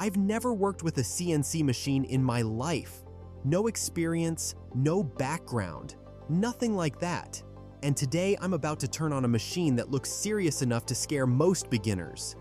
I've never worked with a CNC machine in my life. No experience, no background, nothing like that. And today I'm about to turn on a machine that looks serious enough to scare most beginners.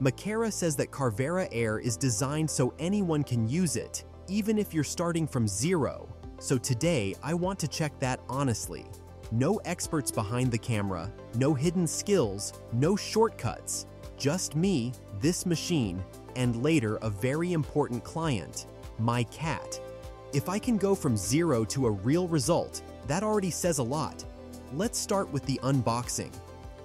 Makera says that Carvera Air is designed so anyone can use it, even if you're starting from zero. So today, I want to check that honestly. No experts behind the camera, no hidden skills, no shortcuts. Just me, this machine, and later a very important client, my cat. If I can go from zero to a real result, that already says a lot. Let's start with the unboxing.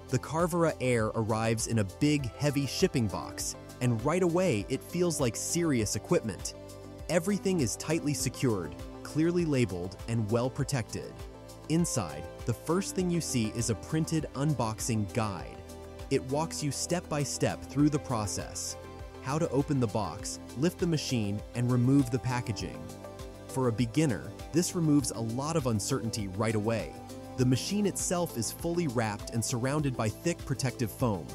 The Carvera Air arrives in a big, heavy shipping box, and right away it feels like serious equipment. Everything is tightly secured, clearly labeled, and well protected. Inside, the first thing you see is a printed unboxing guide. It walks you step by step through the process, how to open the box, lift the machine, and remove the packaging. For a beginner, this removes a lot of uncertainty right away. The machine itself is fully wrapped and surrounded by thick protective foam.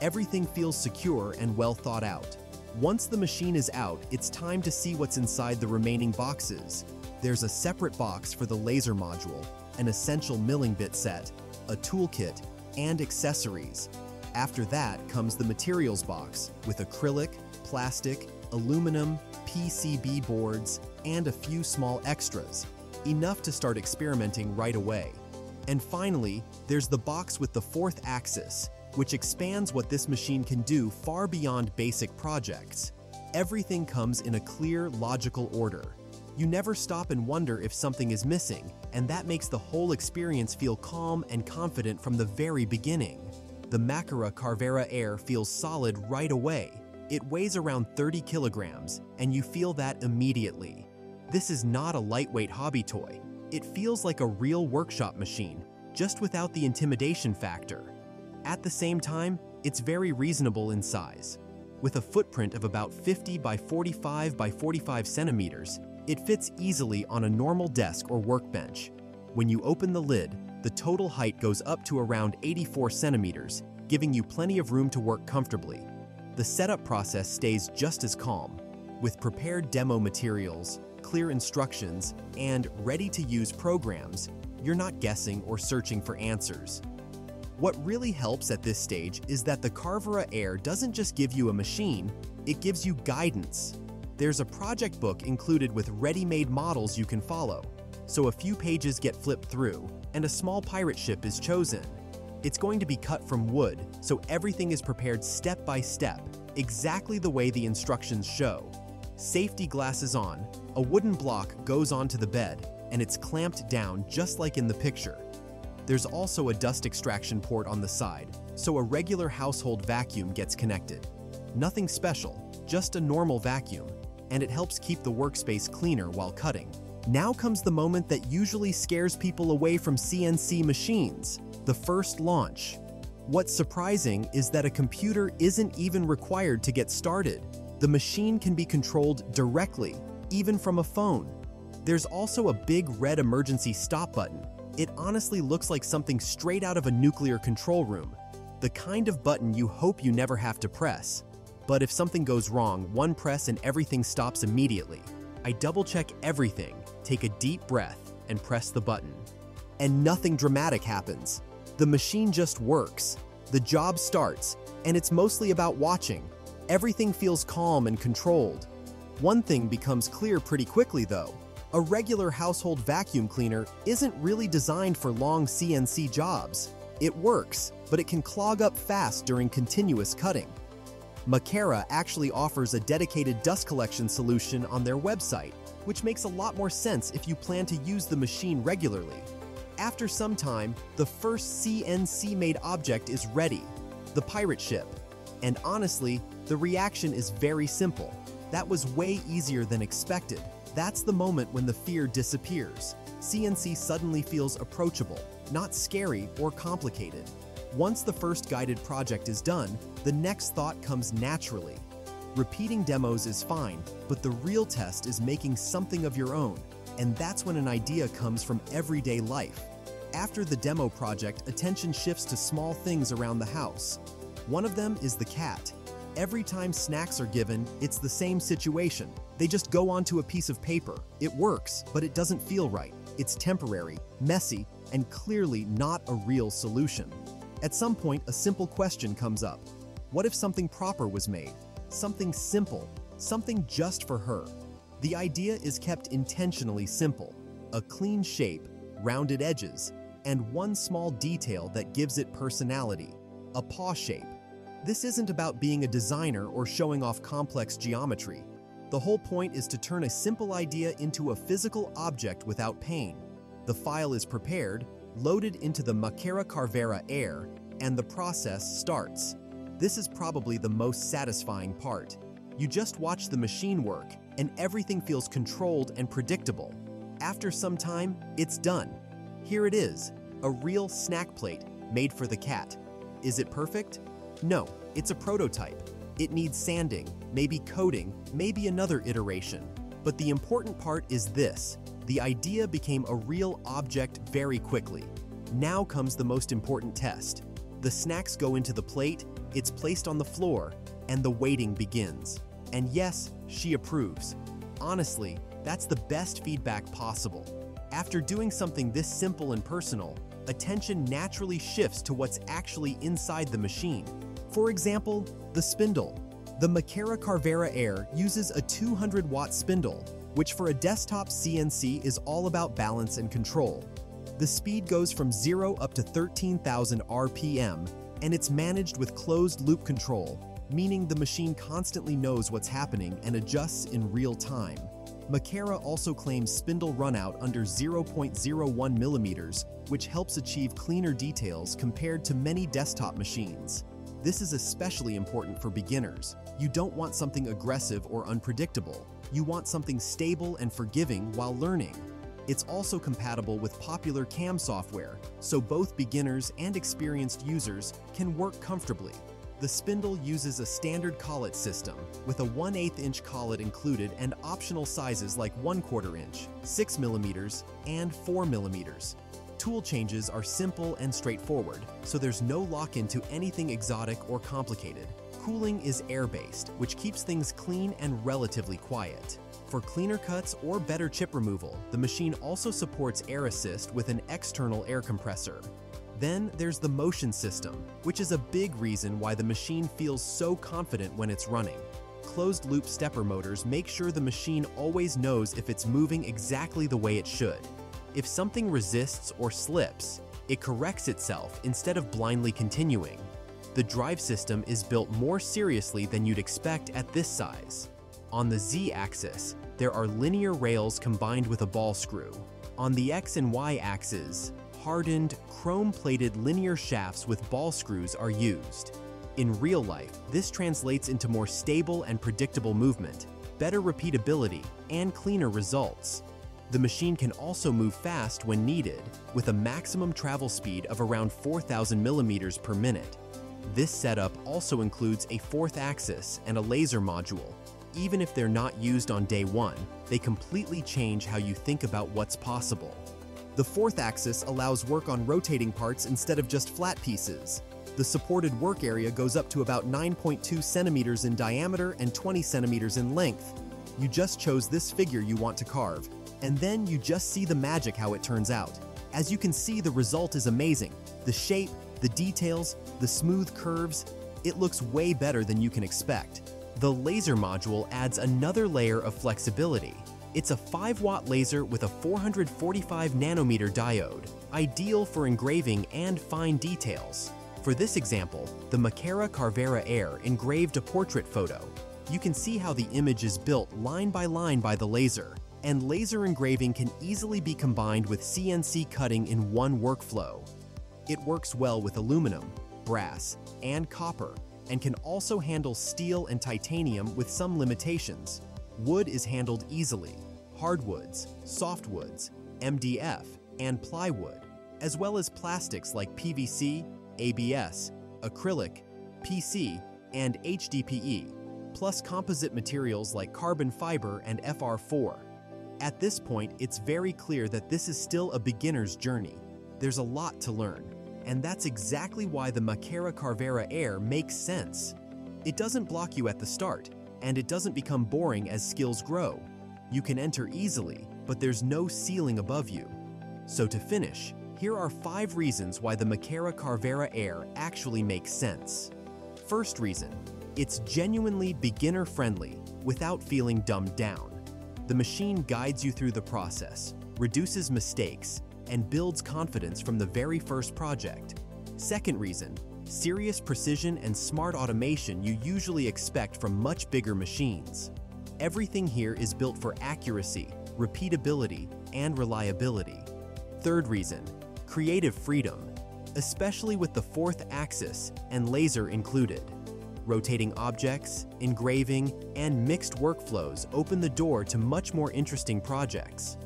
Everything feels secure and well thought out. Once the machine is out, it's time to see what's inside the remaining boxes. There's a separate box for the laser module, an essential milling bit set, a toolkit, and accessories. After that comes the materials box with acrylic, plastic, aluminum, PCB boards, and a few small extras, enough to start experimenting right away. And finally, there's the box with the fourth axis, which expands what this machine can do far beyond basic projects. Everything comes in a clear, logical order. You never stop and wonder if something is missing, and that makes the whole experience feel calm and confident from the very beginning. The Makera Carvera Air feels solid right away. It weighs around 30 kilograms, and you feel that immediately. This is not a lightweight hobby toy. It feels like a real workshop machine, just without the intimidation factor. At the same time, it's very reasonable in size. With a footprint of about 50 by 45 by 45 centimeters, it fits easily on a normal desk or workbench. When you open the lid, the total height goes up to around 84 centimeters, giving you plenty of room to work comfortably. The setup process stays just as calm, with prepared demo materials, clear instructions, and ready-to-use programs, you're not guessing or searching for answers. What really helps at this stage is that the Carvera Air doesn't just give you a machine, it gives you guidance. There's a project book included with ready-made models you can follow, so a few pages get flipped through, and a small pirate ship is chosen. It's going to be cut from wood, so everything is prepared step by step, exactly the way the instructions show. Safety glasses on, a wooden block goes onto the bed, and it's clamped down just like in the picture. There's also a dust extraction port on the side, so a regular household vacuum gets connected. Nothing special, just a normal vacuum, and it helps keep the workspace cleaner while cutting. Now comes the moment that usually scares people away from CNC machines, the first launch. What's surprising is that a computer isn't even required to get started. The machine can be controlled directly, even from a phone. There's also a big red emergency stop button. It honestly looks like something straight out of a nuclear control room, the kind of button you hope you never have to press. But if something goes wrong, one press and everything stops immediately. I double check everything, take a deep breath, and press the button. And nothing dramatic happens. The machine just works. The job starts, and it's mostly about watching. Everything feels calm and controlled. One thing becomes clear pretty quickly though. A regular household vacuum cleaner isn't really designed for long CNC jobs. It works, but it can clog up fast during continuous cutting. Makera actually offers a dedicated dust collection solution on their website, which makes a lot more sense if you plan to use the machine regularly. After some time, the first CNC-made object is ready, the pirate ship. And honestly, the reaction is very simple. That was way easier than expected. That's the moment when the fear disappears. CNC suddenly feels approachable, not scary or complicated. Once the first guided project is done, the next thought comes naturally. Repeating demos is fine, but the real test is making something of your own, and that's when an idea comes from everyday life. After the demo project, attention shifts to small things around the house. One of them is the cat. Every time snacks are given, it's the same situation. They just go onto a piece of paper. It works, but it doesn't feel right. It's temporary, messy, and clearly not a real solution. At some point, a simple question comes up. What if something proper was made? Something simple, something just for her. The idea is kept intentionally simple. A clean shape, rounded edges, and one small detail that gives it personality, a paw shape. This isn't about being a designer or showing off complex geometry. The whole point is to turn a simple idea into a physical object without pain. The file is prepared, loaded into the Makera Carvera Air, and the process starts. This is probably the most satisfying part. You just watch the machine work, and everything feels controlled and predictable. After some time, it's done. Here it is, a real snack plate made for the cat. Is it perfect? No, it's a prototype. It needs sanding, maybe coating, maybe another iteration. But the important part is this. The idea became a real object very quickly. Now comes the most important test. The snacks go into the plate, it's placed on the floor, and the waiting begins. And yes, she approves. Honestly, that's the best feedback possible. After doing something this simple and personal, attention naturally shifts to what's actually inside the machine. For example, the spindle. The Makera Carvera Air uses a 200 watt spindle, which for a desktop CNC is all about balance and control. The speed goes from 0 up to 13,000 RPM, and it's managed with closed loop control, meaning the machine constantly knows what's happening and adjusts in real time. Makera also claims spindle runout under 0.01 millimeters, which helps achieve cleaner details compared to many desktop machines. This is especially important for beginners. You don't want something aggressive or unpredictable. You want something stable and forgiving while learning. It's also compatible with popular CAM software, so both beginners and experienced users can work comfortably. The spindle uses a standard collet system, with a 1 8 inch collet included and optional sizes like 1 4 inch, 6 millimeters, and 4 millimeters. Tool changes are simple and straightforward, so there's no lock-in to anything exotic or complicated. Cooling is air-based, which keeps things clean and relatively quiet. For cleaner cuts or better chip removal, the machine also supports air assist with an external air compressor. Then there's the motion system, which is a big reason why the machine feels so confident when it's running. Closed loop stepper motors make sure the machine always knows if it's moving exactly the way it should. If something resists or slips, it corrects itself instead of blindly continuing. The drive system is built more seriously than you'd expect at this size. On the Z-axis, there are linear rails combined with a ball screw. On the X and Y axes, hardened, chrome-plated linear shafts with ball screws are used. In real life, this translates into more stable and predictable movement, better repeatability, and cleaner results. The machine can also move fast when needed, with a maximum travel speed of around 4,000 millimeters per minute. This setup also includes a fourth axis and a laser module. Even if they're not used on day one, they completely change how you think about what's possible. The fourth axis allows work on rotating parts instead of just flat pieces. The supported work area goes up to about 9.2 centimeters in diameter and 20 centimeters in length. You just chose this figure you want to carve, and then you just see the magic how it turns out. As you can see, the result is amazing. The shape, the details, the smooth curves, it looks way better than you can expect. The laser module adds another layer of flexibility. It's a 5 watt laser with a 445 nanometer diode, ideal for engraving and fine details. For this example, the Makera Carvera Air engraved a portrait photo. You can see how the image is built line by line by the laser, and laser engraving can easily be combined with CNC cutting in one workflow. It works well with aluminum, brass, and copper, and can also handle steel and titanium with some limitations. Wood is handled easily, hardwoods, softwoods, MDF, and plywood, as well as plastics like PVC, ABS, acrylic, PC, and HDPE, plus composite materials like carbon fiber and FR4. At this point, it's very clear that this is still a beginner's journey. There's a lot to learn, and that's exactly why the Makera Carvera Air makes sense. It doesn't block you at the start, and it doesn't become boring as skills grow. You can enter easily, but there's no ceiling above you. So to finish, here are five reasons why the Makera Carvera Air actually makes sense. First reason, it's genuinely beginner-friendly without feeling dumbed down. The machine guides you through the process, reduces mistakes, and builds confidence from the very first project. Second reason, serious precision and smart automation you usually expect from much bigger machines. Everything here is built for accuracy, repeatability, and reliability. Third reason, creative freedom, especially with the fourth axis and laser included. Rotating objects, engraving, and mixed workflows open the door to much more interesting projects.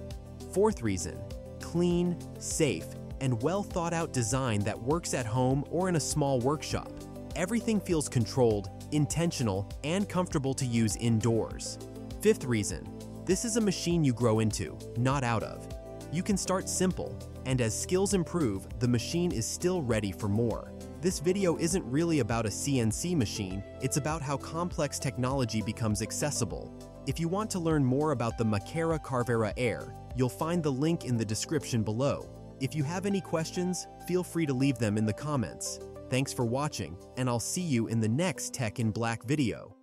Fourth reason, clean, safe, and well thought out design that works at home or in a small workshop. Everything feels controlled, intentional, and comfortable to use indoors. Fifth reason, this is a machine you grow into, not out of. You can start simple, and as skills improve, the machine is still ready for more. This video isn't really about a CNC machine, it's about how complex technology becomes accessible. If you want to learn more about the Makera Carvera Air, you'll find the link in the description below. If you have any questions, feel free to leave them in the comments. Thanks for watching, and I'll see you in the next Tech in Black video.